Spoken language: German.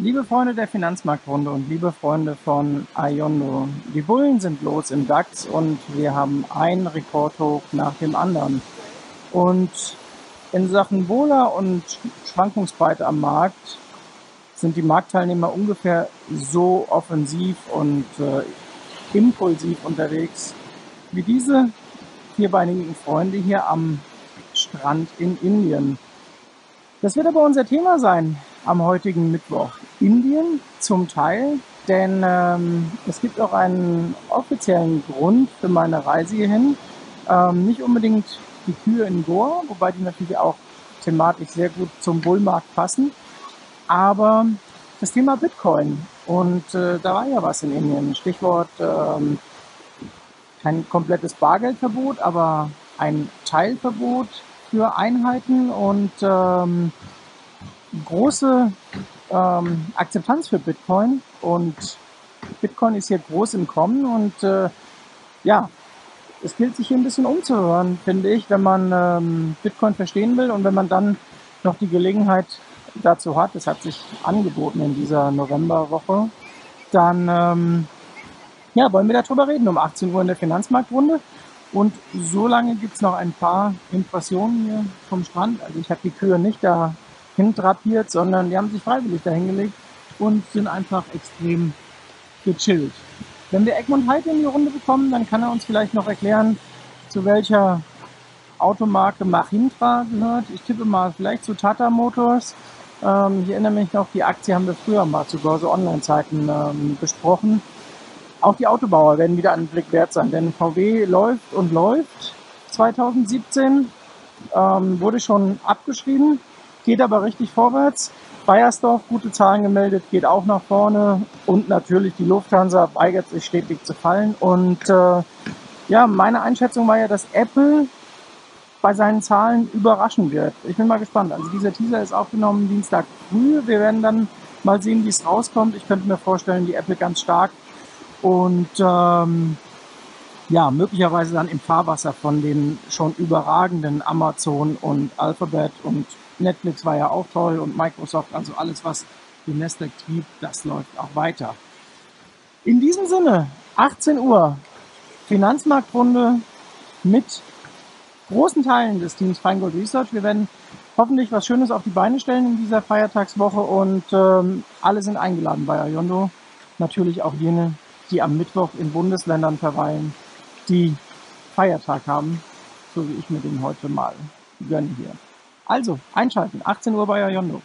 Liebe Freunde der Finanzmarktrunde und liebe Freunde von Iondo, die Bullen sind los im DAX und wir haben einen Rekordhoch nach dem anderen. Und in Sachen Wohler und Schwankungsbreite am Markt sind die Marktteilnehmer ungefähr so offensiv und äh, impulsiv unterwegs wie diese vierbeinigen Freunde hier am Strand in Indien. Das wird aber unser Thema sein am heutigen Mittwoch. Indien zum Teil, denn ähm, es gibt auch einen offiziellen Grund für meine Reise hierhin. Ähm, nicht unbedingt die Kühe in Goa, wobei die natürlich auch thematisch sehr gut zum Bullmarkt passen, aber das Thema Bitcoin. Und äh, da war ja was in Indien. Stichwort ähm, kein komplettes Bargeldverbot, aber ein Teilverbot für Einheiten und ähm, große ähm, Akzeptanz für Bitcoin und Bitcoin ist hier groß im Kommen und äh, ja, es gilt sich hier ein bisschen umzuhören, finde ich, wenn man ähm, Bitcoin verstehen will und wenn man dann noch die Gelegenheit dazu hat, es hat sich angeboten in dieser Novemberwoche, dann ähm, ja, wollen wir darüber reden um 18 Uhr in der Finanzmarktrunde. Und so lange gibt es noch ein paar Impressionen hier vom Strand. Also ich habe die Kühe nicht da hintrapiert, sondern die haben sich freiwillig dahingelegt und sind einfach extrem gechillt. Wenn wir Egmont Heide in die Runde bekommen, dann kann er uns vielleicht noch erklären, zu welcher Automarke Mahindra gehört. Ich tippe mal vielleicht zu Tata Motors. Ähm, ich erinnere mich noch, die Aktie haben wir früher mal zu Börse Online-Zeiten ähm, besprochen. Auch die Autobauer werden wieder einen Blick wert sein, denn VW läuft und läuft. 2017 ähm, wurde schon abgeschrieben, geht aber richtig vorwärts. Bayersdorf gute Zahlen gemeldet, geht auch nach vorne und natürlich die Lufthansa weigert sich stetig zu fallen. Und äh, ja, meine Einschätzung war ja, dass Apple bei seinen Zahlen überraschen wird. Ich bin mal gespannt. Also dieser Teaser ist aufgenommen Dienstag früh. Wir werden dann mal sehen, wie es rauskommt. Ich könnte mir vorstellen, die Apple ganz stark und ähm, ja, möglicherweise dann im Fahrwasser von den schon überragenden Amazon und Alphabet und Netflix war ja auch toll und Microsoft, also alles, was die Nasdaq trieb, das läuft auch weiter. In diesem Sinne, 18 Uhr, Finanzmarktrunde mit großen Teilen des Teams Feingold Research. Wir werden hoffentlich was Schönes auf die Beine stellen in dieser Feiertagswoche und ähm, alle sind eingeladen bei Ayondo. Natürlich auch jene, die am Mittwoch in Bundesländern verweilen, die Feiertag haben, so wie ich mir den heute mal gönne hier. Also, einschalten, 18 Uhr bei Ayondo.